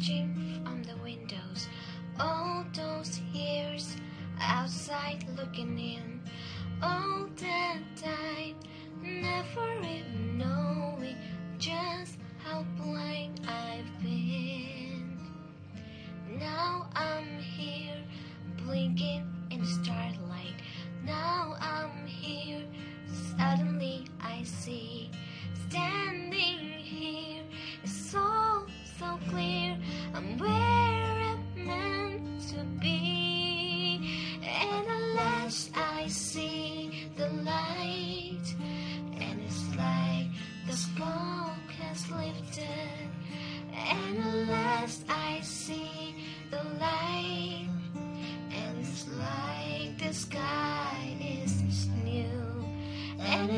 watching from the windows, all those years outside looking in, all that time, never even knowing just how blind I've been. Now I'm here, blinking in the starlight.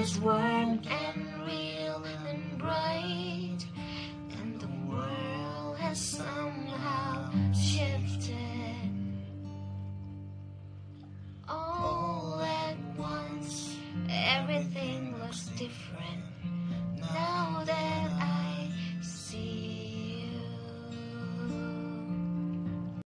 is warm and real and bright, and the world has.